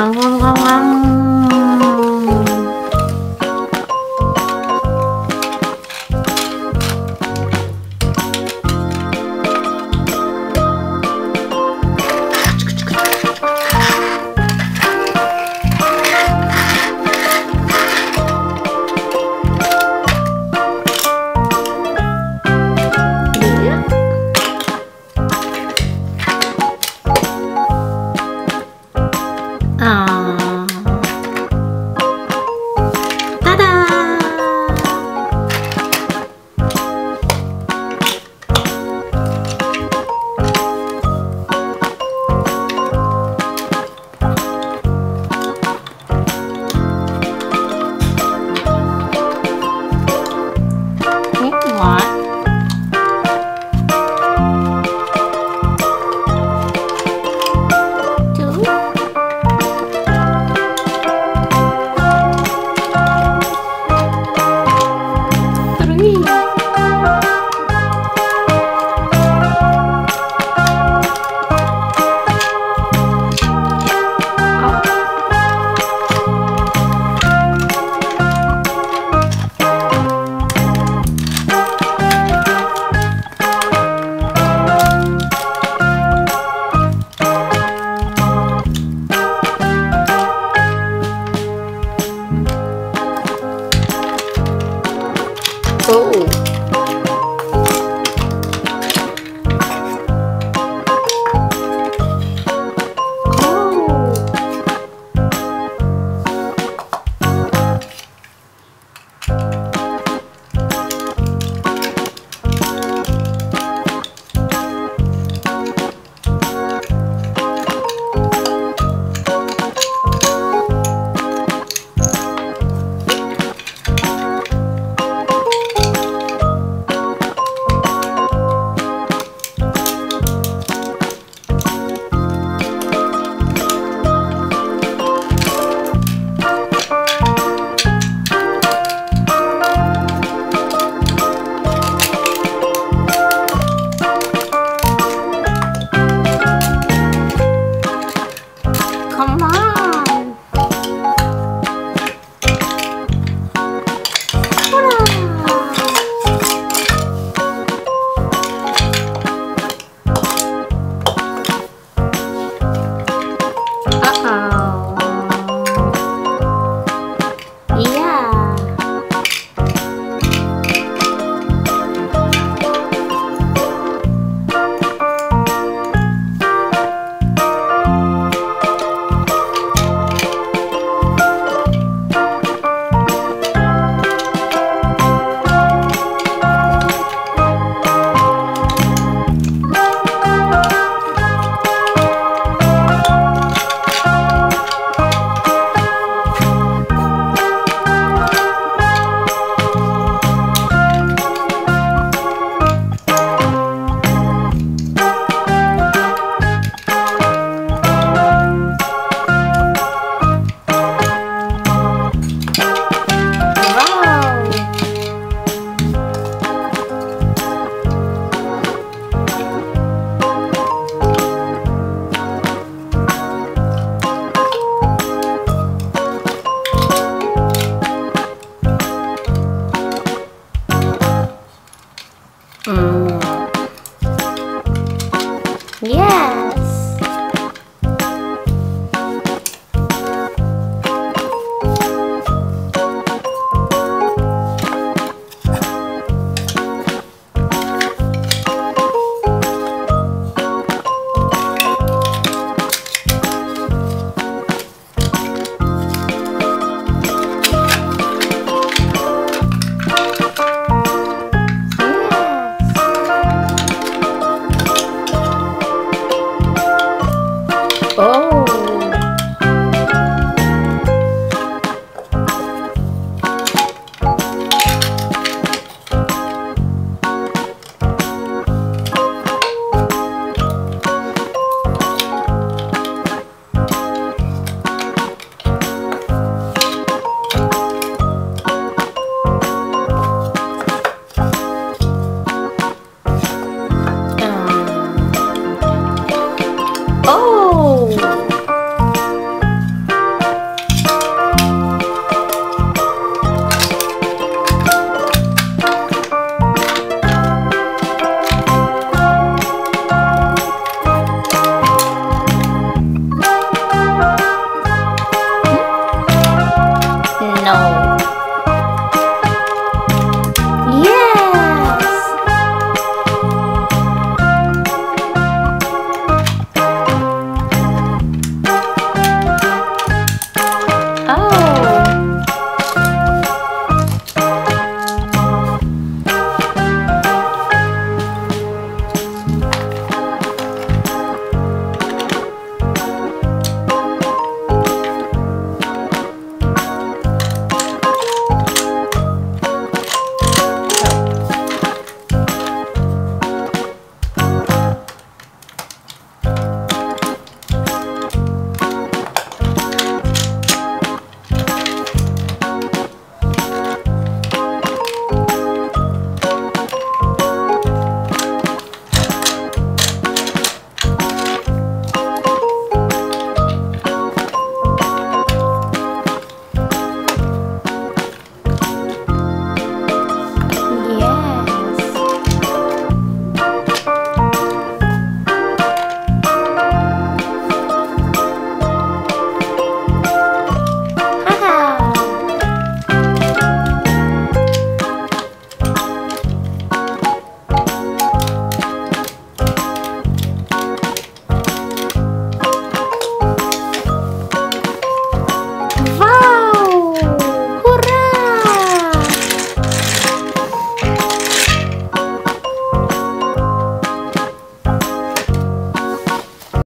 Vam vam vam vam. soul.